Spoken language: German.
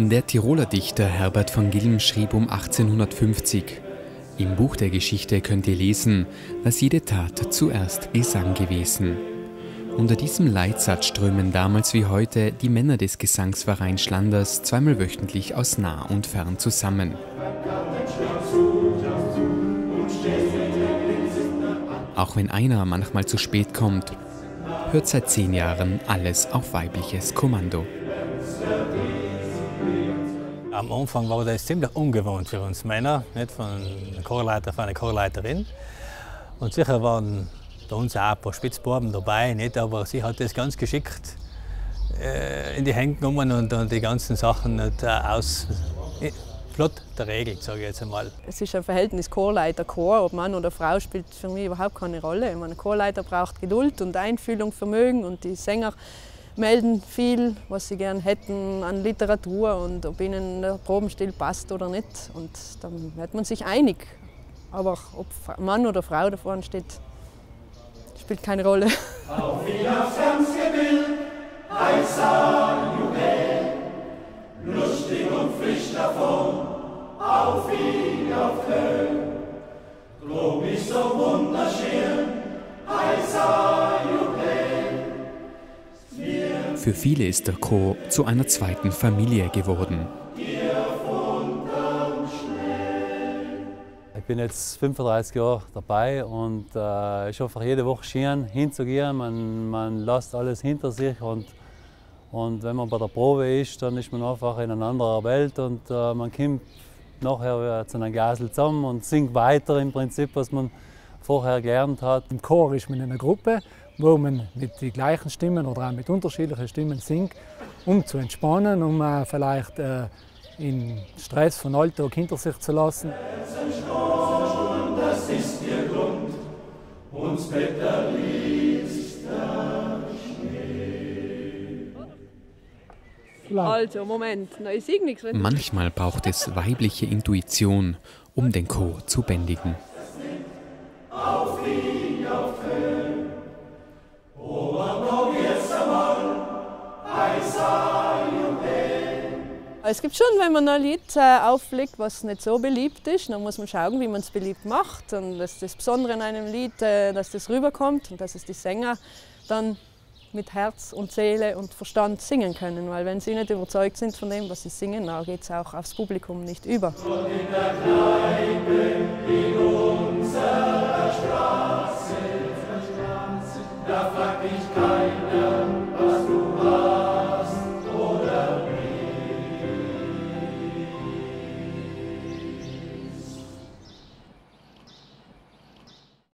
Der Tiroler Dichter Herbert von Gilm schrieb um 1850. Im Buch der Geschichte könnt ihr lesen, was jede Tat zuerst Gesang gewesen. Unter diesem Leitsatz strömen damals wie heute die Männer des Gesangsvereins Schlanders zweimal wöchentlich aus nah und fern zusammen. Auch wenn einer manchmal zu spät kommt, hört seit zehn Jahren alles auf weibliches Kommando. Am Anfang war das ziemlich ungewohnt für uns Männer, nicht von einem Chorleiter für eine Chorleiterin. Und sicher waren bei uns auch ein paar Spitzbuben dabei, nicht? aber sie hat das ganz geschickt äh, in die Hände genommen und, und die ganzen Sachen nicht, äh, aus, äh, flott der Regel, sage ich jetzt einmal. Es ist ein Verhältnis Chorleiter-Chor, ob Mann oder Frau spielt für mich überhaupt keine Rolle. Ein Chorleiter braucht Geduld und Einfühlungsvermögen und die Sänger melden viel, was sie gern hätten an Literatur und ob ihnen der Probenstil passt oder nicht. Und dann wird man sich einig. Aber ob Mann oder Frau da vorne steht, spielt keine Rolle. Auf wie aufs Gebild, heißer Juwel, lustig und frisch davon, auf wie auf Köln. Drum ist so wunderschön, für viele ist der Chor zu einer zweiten Familie geworden. Ich bin jetzt 35 Jahre dabei und äh, ich hoffe jede Woche schön hinzugehen. Man, man lässt alles hinter sich und, und wenn man bei der Probe ist, dann ist man einfach in einer anderen Welt und äh, man kommt nachher zu einem Gasel zusammen und singt weiter im Prinzip, was man vorher gelernt hat. Im Chor ist man in einer Gruppe wo man mit den gleichen Stimmen oder auch mit unterschiedlichen Stimmen singt, um zu entspannen, um äh, vielleicht äh, den Stress von Alltag hinter sich zu lassen. Das ist ihr Grund, uns Also, Moment, na, ich sing nichts. Manchmal braucht es weibliche Intuition, um den Chor zu bändigen. Auf ihn, auf Es gibt schon, wenn man ein Lied äh, auflegt, was nicht so beliebt ist, dann muss man schauen, wie man es beliebt macht. Und das, das Besondere an einem Lied, äh, dass das rüberkommt und dass es die Sänger dann mit Herz und Seele und Verstand singen können. Weil wenn sie nicht überzeugt sind von dem, was sie singen, dann geht es auch aufs Publikum nicht über. Und in der Kneipe in Straße, da fragt mich keiner,